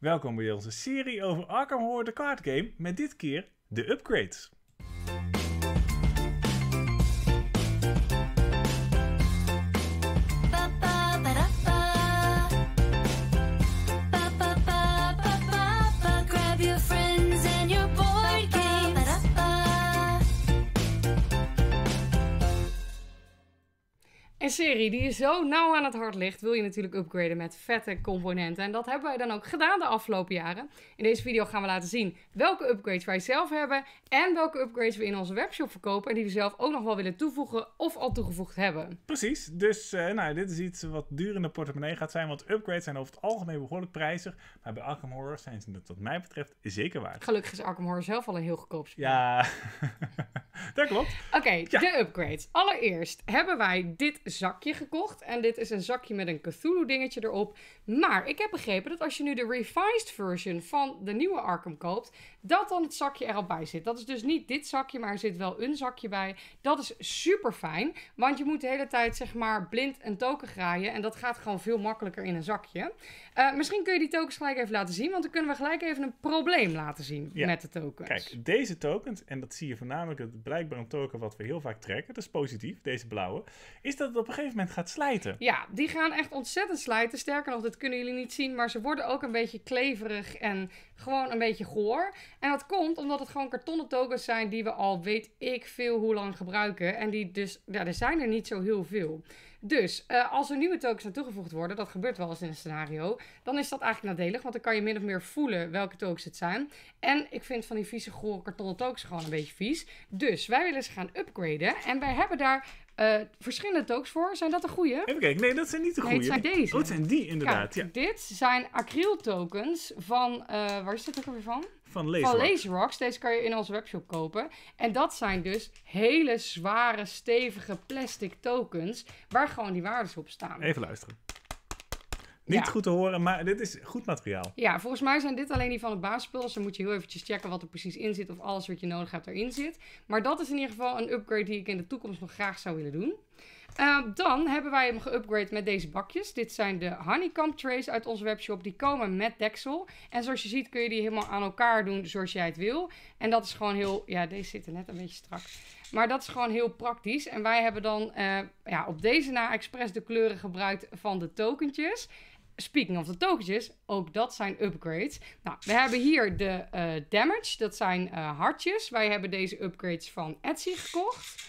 Welkom bij onze serie over Arkham Horror The Card Game met dit keer de upgrades. Serie die je zo nauw aan het hart ligt, wil je natuurlijk upgraden met vette componenten. En dat hebben wij dan ook gedaan de afgelopen jaren. In deze video gaan we laten zien welke upgrades wij zelf hebben en welke upgrades we in onze webshop verkopen en die we zelf ook nog wel willen toevoegen of al toegevoegd hebben. Precies, dus eh, nou, dit is iets wat duur in de portemonnee gaat zijn, want upgrades zijn over het algemeen behoorlijk prijzig. Maar bij Arkham Horror zijn ze het wat mij betreft zeker waard. Gelukkig is Arkham Horror zelf al een heel goedkoop spel. Ja, dat klopt. Oké, Ja. de upgrades. Allereerst hebben wij dit zakje gekocht. En dit is een zakje met een Cthulhu dingetje erop. Maar ik heb begrepen dat als je nu de revised version van de nieuwe Arkham koopt, dat dan het zakje er al bij zit. Dat is dus niet dit zakje, maar er zit wel een zakje bij. Dat is super fijn, want je moet de hele tijd zeg maar blind een token graaien. En dat gaat gewoon veel makkelijker in een zakje. Eh, misschien kun je die tokens gelijk even laten zien, want dan kunnen we gelijk even een probleem laten zien Ja. met de tokens. Kijk, deze tokens, en dat zie je voornamelijk, het blijkbaar een token wat we heel vaak trekken, dat is positief, deze blauwe, is dat het op een gegeven moment gaat slijten. Ja, die gaan echt ontzettend slijten. Sterker nog, dat kunnen jullie niet zien, maar ze worden ook een beetje kleverig en gewoon een beetje goor. En dat komt omdat het gewoon kartonnen tokens zijn die we al weet ik veel hoe lang gebruiken. En die dus, ja, er zijn er niet zo heel veel. Dus eh, als er nieuwe tokens aan toegevoegd worden, dat gebeurt wel eens in een scenario, dan is dat eigenlijk nadelig, want dan kan je min of meer voelen welke tokens het zijn. En ik vind van die vieze gore kartonnen tokens gewoon een beetje vies. Dus wij willen ze gaan upgraden en wij hebben daar eh, verschillende tokens voor. Zijn dat de goede? Even kijken, nee, dat zijn niet de Nee, goede. het zijn deze. Oh, het zijn die inderdaad, Kijk, ja. dit zijn acryl tokens van, eh, waar is dit ook alweer van? Van. Laser Rocks. Deze kan je in onze webshop kopen. En dat zijn dus hele zware, stevige plastic tokens, waar gewoon die waardes op staan. Even luisteren. Niet Ja. goed te horen, maar dit is goed materiaal. Ja, volgens mij zijn dit alleen die van het basisspul. Dus dan moet je heel eventjes checken wat er precies in zit. Of alles wat je nodig hebt erin zit. Maar dat is in ieder geval een upgrade die ik in de toekomst nog graag zou willen doen. Uh, dan hebben wij hem geupgrade met deze bakjes. Dit zijn de honeycomb trays uit onze webshop. Die komen met deksel. En zoals je ziet kun je die helemaal aan elkaar doen zoals jij het wil. En dat is gewoon heel... Ja, deze zitten net een beetje strak. Maar dat is gewoon heel praktisch. En wij hebben dan eh, ja, op deze na expres de kleuren gebruikt van de tokentjes. Speaking of de tokentjes, ook dat zijn upgrades. Nou, we hebben hier de eh, damage, dat zijn eh, hartjes. Wij hebben deze upgrades van Etsy gekocht.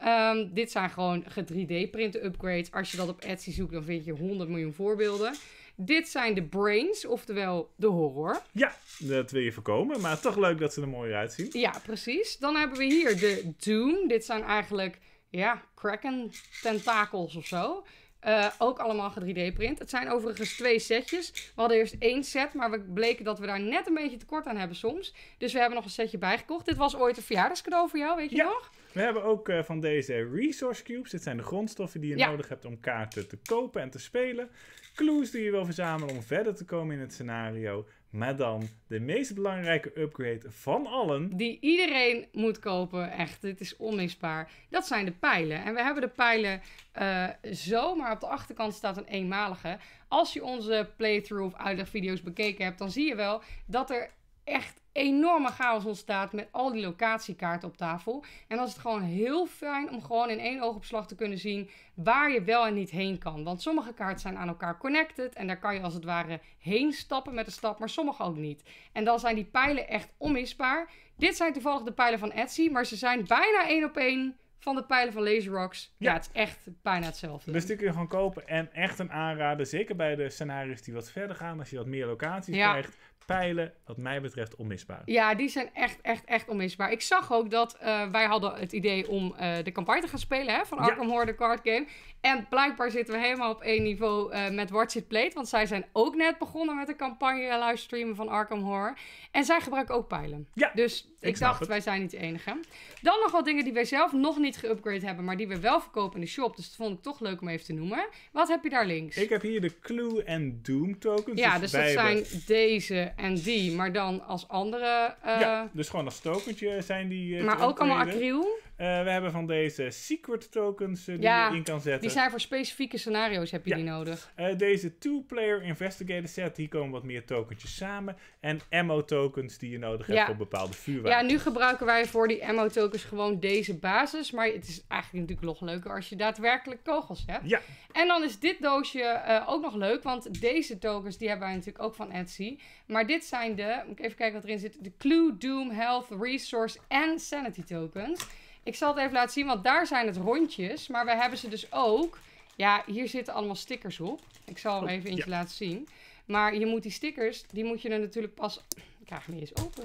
Ehm, dit zijn gewoon ge-3D-printen upgrades. Als je dat op Etsy zoekt, dan vind je 100 miljoen voorbeelden. Dit zijn de brains, oftewel de horror. Ja, dat wil je voorkomen, maar toch leuk dat ze er mooi uitzien. Ja, precies. Dan hebben we hier de Doom. Dit zijn eigenlijk, ja, Kraken tentakels of zo. Eh, ook allemaal ge-3D-print. Het zijn overigens twee setjes. We hadden eerst één set, maar we bleken dat we daar net een beetje tekort aan hebben soms. Dus we hebben nog een setje bijgekocht. Dit was ooit een verjaardagscadeau voor jou, weet je Ja. nog? We hebben ook eh, van deze resource cubes. Dit zijn de grondstoffen die je Ja. nodig hebt om kaarten te kopen en te spelen. Clues die je wil verzamelen om verder te komen in het scenario. Maar dan de meest belangrijke upgrade van allen. Die iedereen moet kopen. Echt, dit is onmisbaar. Dat zijn de pijlen. En we hebben de pijlen eh, zo, maar op de achterkant staat een eenmalige. Als je onze playthrough of uitlegvideo's bekeken hebt, dan zie je wel dat er echt enorme chaos ontstaat met al die locatiekaarten op tafel. En dan is het gewoon heel fijn om gewoon in één oogopslag te kunnen zien waar je wel en niet heen kan. Want sommige kaarten zijn aan elkaar connected en daar kan je als het ware heen stappen met een stap, maar sommige ook niet. En dan zijn die pijlen echt onmisbaar. Dit zijn toevallig de pijlen van Etsy, maar ze zijn bijna één op één van de pijlen van Laser Rocks. Ja, Ja. het is echt bijna hetzelfde. Dus die kun je gewoon kopen en echt een aanrader. Zeker bij de scenario's die wat verder gaan. Als je wat meer locaties Ja. krijgt. Pijlen, wat mij betreft, onmisbaar. Ja, die zijn echt, echt, echt onmisbaar. Ik zag ook dat eh, wij hadden het idee om eh, de campagne te gaan spelen hè, van Ja. Arkham Horror, de card game. En blijkbaar zitten we helemaal op één niveau eh, met Watch It Played. Want zij zijn ook net begonnen met de campagne livestreamen van Arkham Horror. En zij gebruiken ook pijlen. Ja, Dus ik, dacht, het. wij zijn niet de enige. Dan nog wat dingen die wij zelf nog niet geüpgrade hebben, maar die we wel verkopen in de shop. Dus dat vond ik toch leuk om even te noemen. Wat heb je daar links? Ik heb hier de Clue en Doom tokens. ja, dus dat wij zijn deze en die, maar dan als andere... eh, ja, dus gewoon als tokentje zijn die. eh, maar ook allemaal acryl. Eh, we hebben van deze secret tokens eh, die Ja, je in kan zetten. Die zijn voor specifieke scenario's heb je Ja. die nodig. Eh, deze two-player investigator set, hier komen wat meer tokentjes samen. En ammo tokens die je nodig hebt Ja. voor bepaalde Ja, vuurwapens. nu gebruiken wij voor die ammo tokens gewoon deze basis. Maar het is eigenlijk natuurlijk nog leuker als je daadwerkelijk kogels hebt. Ja, En dan is dit doosje ook nog leuk, want deze tokens die hebben wij natuurlijk ook van Etsy. Maar dit zijn de, moet ik even kijken wat erin zit, de Clue, Doom, Health, Resource en Sanity tokens. Ik zal het even laten zien, want daar zijn het rondjes, maar wij hebben ze dus ook. Ja, hier zitten allemaal stickers op. Ik zal hem Oh, even eentje ja. laten zien. Maar je moet die stickers, die moet je er natuurlijk pas, ik krijg hem niet eens open,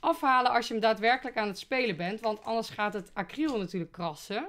afhalen als je hem daadwerkelijk aan het spelen bent. Want anders gaat het acryl natuurlijk krassen.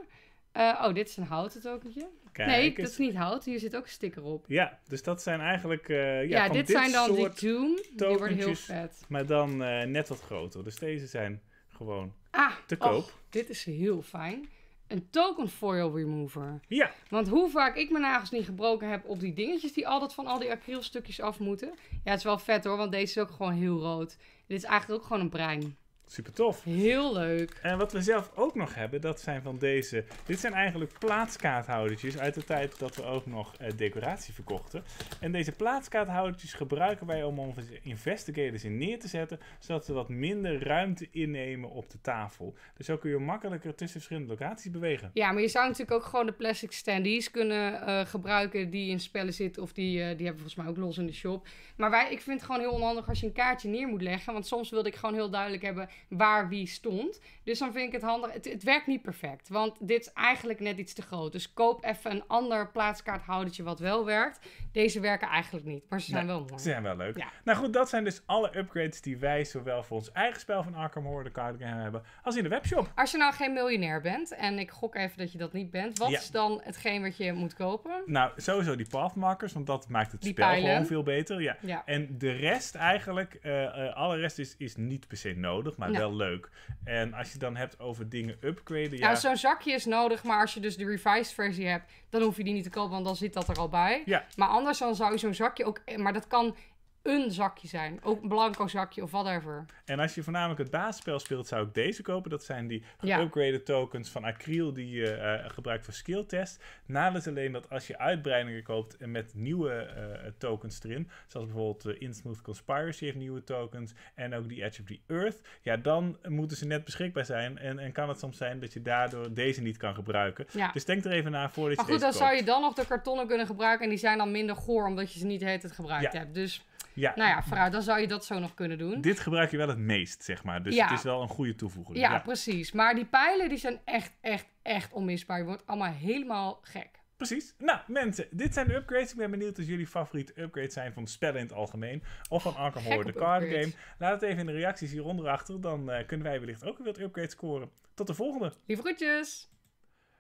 Eh, oh, dit is een houten tokentje. kijk nee, dat is niet hout. Hier zit ook een sticker op. Ja, dus dat zijn eigenlijk... eh, Ja, ja, van dit, zijn dan die Doom. Die worden heel vet. Maar dan eh, net wat groter. Dus deze zijn gewoon Ah, te och, koop. dit is heel fijn. Een token foil remover. Ja, Want hoe vaak ik mijn nagels niet gebroken heb op die dingetjes die altijd van al die acrylstukjes af moeten. Ja, het is wel vet hoor, want deze is ook gewoon heel rood. Dit is eigenlijk ook gewoon een brein. Super tof. Heel leuk. En wat we zelf ook nog hebben, dat zijn van deze... Dit zijn eigenlijk plaatskaathoudertjes uit de tijd dat we ook nog eh, decoratie verkochten. En deze plaatskaathoudertjes gebruiken wij om onze investigators in neer te zetten, zodat ze wat minder ruimte innemen op de tafel. Dus zo kun je makkelijker tussen verschillende locaties bewegen. Ja, maar je zou natuurlijk ook gewoon de plastic standees kunnen eh, gebruiken die in spellen zitten. Of die, eh, die hebben volgens mij ook los in de shop. Maar wij, ik vind het gewoon heel onhandig als je een kaartje neer moet leggen. Want soms wilde ik gewoon heel duidelijk hebben waar wie stond. Dus dan vind ik het handig. Het, het werkt niet perfect. Want dit is eigenlijk net iets te groot. Dus koop even een ander plaatskaarthoudertje wat wel werkt. Deze werken eigenlijk niet. Maar ze zijn Nee, wel mooi. Ze zijn wel leuk. Ja. Nou goed, dat zijn dus alle upgrades die wij zowel voor ons eigen spel van Arkham Horror, de card game hebben, als in de webshop. Als je nou geen miljonair bent. En ik gok even dat je dat niet bent. Wat Ja. is dan hetgeen wat je moet kopen? Nou, sowieso die pathmarkers, want dat maakt het Die spel pijlen. gewoon veel beter. Ja. Ja. En de rest eigenlijk, eh, eh, alle rest is, is niet per se nodig, maar Nou. wel leuk. En als je het dan hebt over dingen upgraden, Ja, ja, zo'n zakje is nodig, maar als je dus de revised versie hebt, dan hoef je die niet te kopen, want dan zit dat er al bij. Ja. Maar anders dan zou je zo'n zakje ook, maar dat kan een zakje zijn, ook een blanco zakje of whatever. En als je voornamelijk het basisspel speelt, zou ik deze kopen. Dat zijn die Ja. geupgraded tokens van acryl die je eh, gebruikt voor skill test. Nadeel is alleen dat als je uitbreidingen koopt en met nieuwe eh, tokens erin, zoals bijvoorbeeld de Insmooth Conspiracy heeft nieuwe tokens en ook die Edge of the Earth, ja, dan moeten ze net beschikbaar zijn en, en kan het soms zijn dat je daardoor deze niet kan gebruiken. Ja. Dus denk er even na voordat Maar je goed, dan zou je dan nog de kartonnen kunnen gebruiken en die zijn dan minder goor omdat je ze niet de hele tijd gebruikt Ja. hebt. Dus, Ja, nou ja, vooruit, dan zou je dat zo nog kunnen doen. dit gebruik je wel het meest, zeg maar. Dus Ja. het is wel een goede toevoeging. Ja, precies. Maar die pijlen, die zijn echt, echt, echt onmisbaar. Je wordt allemaal helemaal gek. Precies. Nou, mensen, dit zijn de upgrades. Ik ben benieuwd wat jullie favoriete upgrades zijn van spellen in het algemeen. Of van Arkham Horror, de card upgrades. game. Laat het even in de reacties hieronder achter. Dan eh, kunnen wij wellicht ook weer wat upgrades scoren. Tot de volgende. Lieve groetjes.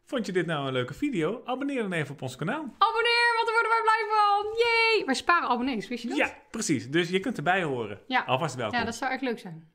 Vond je dit nou een leuke video? Abonneer dan even op ons kanaal. Abonneer, want daar worden wij blij van. Yay! Wij sparen abonnees, wist je dat? Ja, precies. Dus je kunt erbij horen. Ja. Alvast welkom. Ja, dat zou echt leuk zijn.